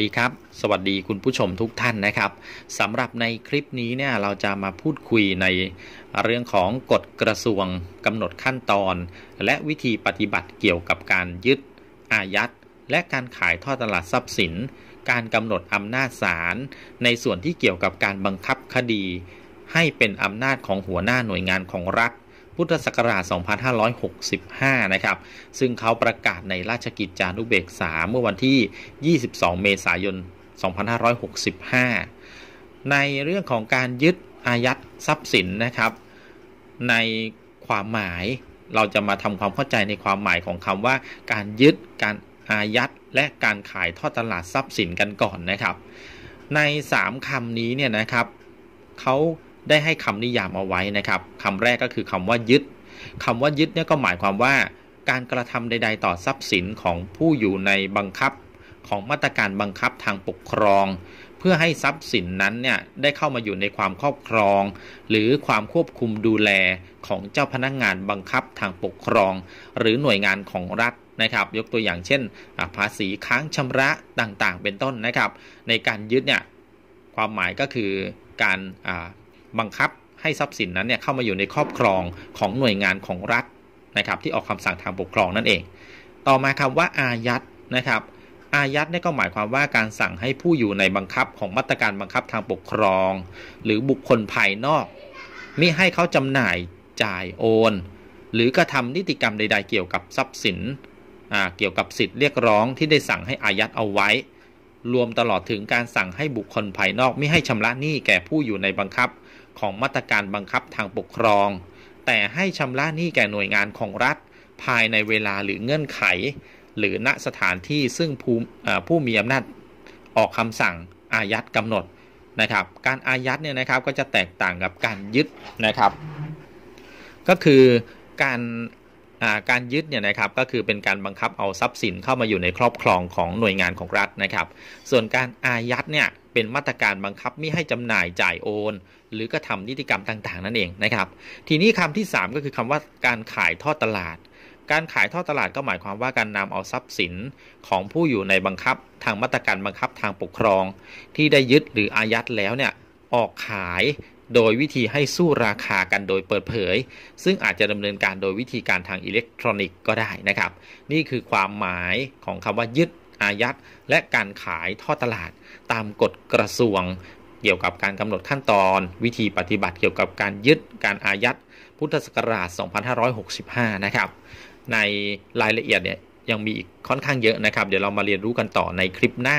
ดีครับ สวัสดีคุณผู้ชมทุกท่านนะครับสำหรับในคลิปนี้เนี่ยเราจะมาพูดคุยในเรื่องของกฎกระทรวงกำหนดขั้นตอน และวิธีปฏิบัติเกี่ยวกับการยึด อายัด และการขายทอดตลาดทรัพย์สิน การกำหนดอำนาจศาลในส่วนที่เกี่ยวกับการบังคับคดี ให้เป็นอำนาจของหัวหน้าหน่วยงานของรัฐ พุทธศักราช 2565 นะครับ ซึ่งเขาประกาศในราชกิจจานุเบกษาเมื่อวันที่ 22 เมษายน 2565 ในเรื่องของการยึดอายัดทรัพย์สินนะครับ ในความหมายเราจะมาทำความเข้าใจในความหมายของคำว่า การยึดการอายัดและการขายทอดตลาดทรัพย์สินกันก่อนนะครับ ใน 3คำนี้เนี่ยนะครับเขา ได้ให้คำนิยามเอาไว้นะครับคำแรกก็คือคำว่ายึดคำว่ายึดเนี่ยก็หมายความว่า การกระทำใด ๆ ต่อทรัพย์สินของผู้อยู่ในบังคับของมาตรการบังคับทางปกครอง เพื่อให้ทรัพย์สินนั้นเนี่ยได้เข้ามาอยู่ในความครอบครอง หรือความควบคุมดูแลของเจ้าพนักงงานบังคับทางปกครอง หรือหน่วยงานของรัฐนะครับ ยกตัวอย่างเช่น ภาษีค้างชำระต่างๆ เป็นต้นนะครับ ในการยึดเนี่ยความหมายก็คือการ บังคับให้ทรัพย์สินนั้นเนี่ยเข้ามาอยู่ในครอบครองของหน่วยงานของรัฐนะครับ ที่ออกคำสั่งทางปกครองนั่นเอง ต่อมาคำว่าอายัดนะครับอายัดนี่ก็หมายความว่าการสั่งให้ผู้อยู่ในบังคับของมาตรการบังคับทางปกครอง หรือบุคคลภายนอกมิให้เขาจำหน่ายจ่ายโอน หรือกระทำนิติกรรมใด ๆ เกี่ยวกับทรัพย์สินเกี่ยวกับสิทธิ์เรียกร้องที่ได้สั่งให้อายัดเอาไว้ รวมตลอดถึงการสั่งให้บุคคลภายนอกไม่ให้ชำระหนี้แก่ผู้อยู่ในบังคับของมาตรการบังคับทางปกครอง แต่ให้ชำระหนี้แก่หน่วยงานของรัฐ ภายในเวลาหรือเงื่อนไข หรือณสถานที่ซึ่งผู้ผู้มีอำนาจออกคำสั่งอายัดกำหนดนะครับ การอายัดเนี่ยนะครับก็จะแตกต่างกับการยึดนะครับ ก็คือการ การยึดเนี่ยนะครับก็คือเป็นการบังคับเอาทรัพย์สินเข้ามาอยู่ในครอบครองของหน่วยงานของรัฐนะครับ ส่วนการอายัดเนี่ยเป็นมาตรการบังคับไม่ให้จำหน่ายจ่ายโอน หรือกระทำนิติกรรมต่าง ๆ นั่นเองนะครับ ทีนี้คำที่ 3 ก็คือคำว่าการขายทอดตลาด การขายทอดตลาดก็หมายความว่าการนำเอาทรัพย์สินของผู้อยู่ในบังคับ ทางมาตรการบังคับทางปกครอง ที่ได้ยึดหรืออายัดแล้วเนี่ยออกขาย โดยวิธีให้สู้ราคากันโดยเปิดเผย ซึ่งอาจจะดำเนินการโดยวิธีการทางอิเล็กทรอนิกส์ก็ได้นะครับ นี่คือความหมายของคำว่ายึดอายัดและการขายท่อตลาดตามกฎกระทรวง เกี่ยวกับการกำหนดขั้นตอน วิธีปฏิบัติเกี่ยวกับการยึดการอายัดพุทธศักราช 2565 นะครับ ในรายละเอียดเนี่ยยังมีอีกค่อนข้างเยอะนะครับ เดี๋ยวเรามาเรียนรู้กันต่อในคลิปหน้า